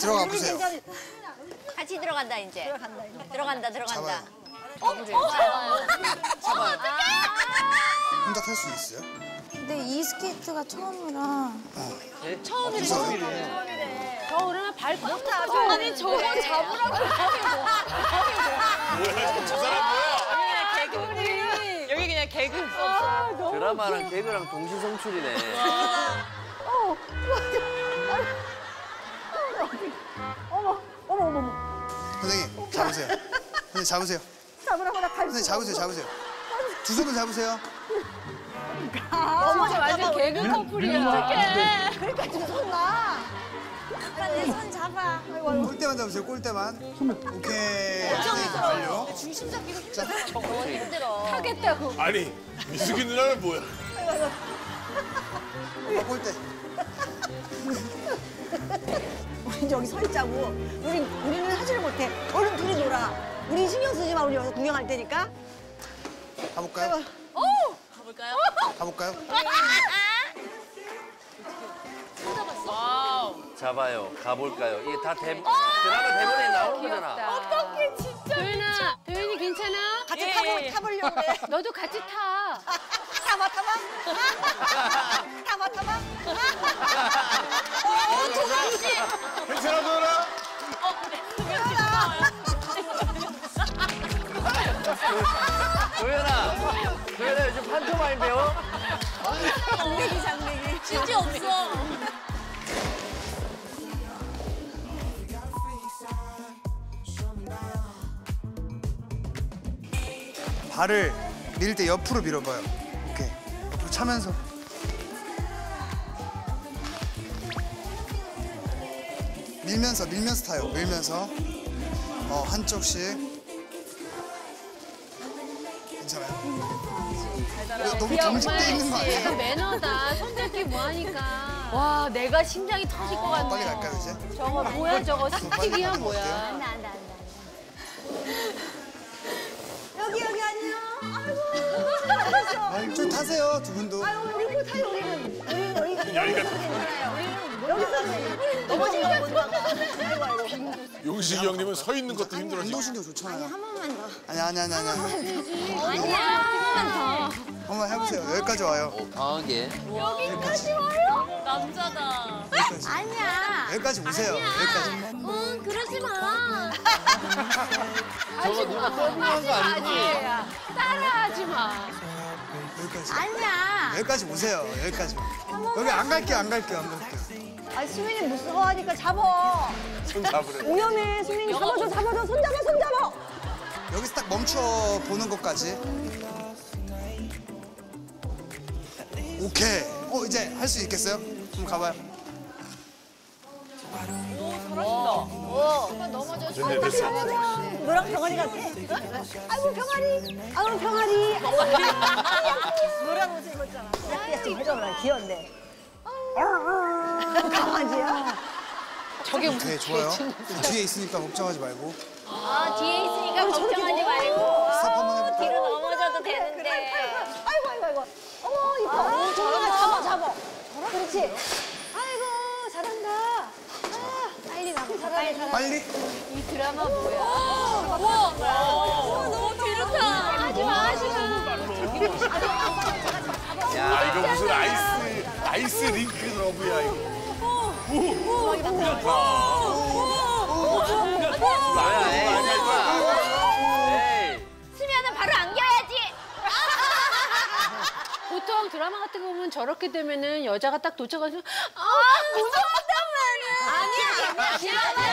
들어가 보세요. 같이 들어간다 이제. 들어간다 들어간다 들어간다. 잡아요. 잡아요. 혼자 탈 수 있어요? 근데 이 스케이트가 처음이라 처음이래. 저 그러면 발꿈 타. 아니 저거 잡으라고. 저 사람 뭐야? 개그맨이. 여기 그냥 개그. 드라마랑 개그랑 동시 송출이네. 선생님 잡으세요. 선생님 잡으세요. 잡으라고 나갈 선생님 잡으세요. 잡으세요. 두 손을 잡으세요. 진짜 완전 개그 커플이야. 어떡해. 그러니까 좀 손나. 아빠 내 손 잡아. 꼴대만 잡으세요. 꼴대만. 오케이. 선생님 완료. 하겠다고. 아니 미숙이 누나는 뭐야? 오빠 꼴대. 우리 여기 서 있자고. 우리 우리는 하지를 못해. 얼른 둘이 놀아. 우리 신경 쓰지 마. 우리 여기서 구경할 테니까. 가볼까요? 가볼까요? 가볼까요? 잡아요. 가볼까요? 이게 다 대, 드라마 대본에 나오는 거잖아. 어떡해 진짜. 도윤아, 도윤이 괜찮아? 같이 타보, 타보려고 그래. 너도 같이 타. 타봐 타봐. 타봐 타봐. 배워? 장내기 장내기. 진짜 없어. 발을 밀 때 옆으로 밀어봐요. 오케이. 옆으로 차면서. 밀면서 밀면서 타요. 밀면서. 어 한쪽씩. 너무 경직돼 있는 거 약간 아니에요? 매너다. 손잡기 뭐 하니까. 와, 내가 심장이 터질 것 같네. 빨리 갈까요 이제? 저거 뭐야 저거 스틱이야 빨리 뭐야. 안돼 안돼 아이고. 좀 타세요 두 분도. 아이고 우리 그 타요 우리는. 우리는 여기가 여기가 여기서 넘어지면 못 나가. 아이고 아이고. 용식이 형님은 서 있는 것도 힘들어 지금. 운동신경 좋잖아요. 한 번만 더. 아니 아니 아니 아니. 아니야. 조금만 한번 해보세요. 여기까지 와요. 어, 강하게. 더. 남자다. 아니야. 여기까지 오세요. 여기까지. 응 그러지 마. 저거 누가 서브한 거 아니지? 따라하지 마. 여기까지. 아니야. 여기까지 오세요. 여기까지. 여기 안 갈게요. 안 갈게요. 안 갈게요. 아 수민이 무서워하니까 잡어. 손 잡으래. 오염해 수민이 잡아줘 잡아줘 손 잡아 손 잡아. 여기서 딱 멈춰 보는 것까지. 오케이. 어 이제 할 수 있겠어요? 좀 가봐요. 됐네 됐어. 너랑 병아리 같아. 아이고 병아리. 아이고 병아리 옷을 입었잖아. 야, 좀 해줘라 귀여운데. 강아지야? 저게 오케이 좋아요. 뒤에 있으니까 걱정하지 말고. 아 뒤에 있으니까 걱정하지 말고. 뒤로 넘어져도 되는데. 아이고 아이고 아이고. 어머 이뻐. 정말 잡아 잡아. 그렇지. 아이고 잘한다. 아, 빨리 나가. 잘하네 잘하네. 빨리. 이 드라마 뭐야? 우와. 너무 뒤로 타. 하지 마, 하지 마. 아 이거 무슨 아이스 아이스 링크 러브야 이거. 뭐야, 에이, 에이. 쓰면은 바로 안겨야지. 보통 드라마 같은 거 보면 저렇게 되면은 여자가 딱 도착해서 아 무서웠단 말이야. 아니야. 드라마